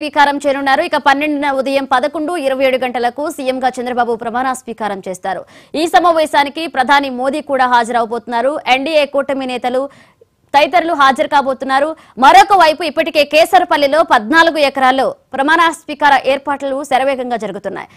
స్వీకారం చేయనున్నారు ఇక పన్నెండున ఉదయం పదకొండు ఇరవై ఏడు గంటలకు సీఎంగా చంద్రబాబు ప్రమాణ స్వీకారం చేస్తారు. ఈ సమావేశానికి ప్రధాని మోదీ కూడా హాజరవబోతున్నారు. ఎన్డీఏ కూటమి నేతలు తదితరులు హాజరు కాబోతున్నారు. మరొక వైపు ఇప్పటికే కేసరపల్లిలో పద్నాలుగు ఎకరాల్లో ప్రమాణ స్వీకార ఏర్పాట్లు శరవేగంగా జరుగుతున్నాయి.